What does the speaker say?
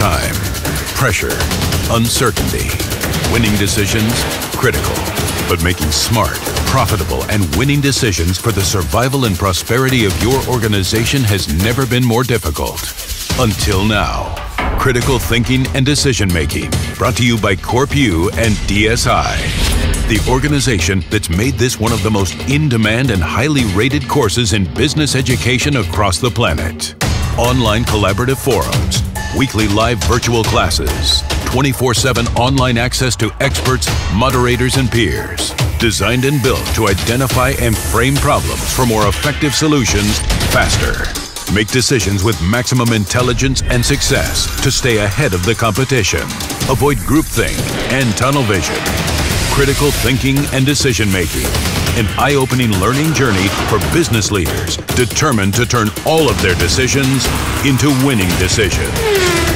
time. Pressure, uncertainty. Winning decisions, critical. But making smart, profitable, and winning decisions for the survival and prosperity of your organization has never been more difficult. Until now. Critical Thinking and Decision Making, brought to you by CorpU and DSI, the organization that's made this one of the most in demand and highly rated courses in business education across the planet. Online collaborative forums, weekly live virtual classes, 24 7 online access to experts, moderators, and peers. Designed and built to identify and frame problems for more effective solutions faster. Make decisions with maximum intelligence and success to stay ahead of the competition. Avoid groupthink and tunnel vision. Critical thinking and decision making. An eye opening learning journey for business leaders determined to turn all of their decisions into winning decisions.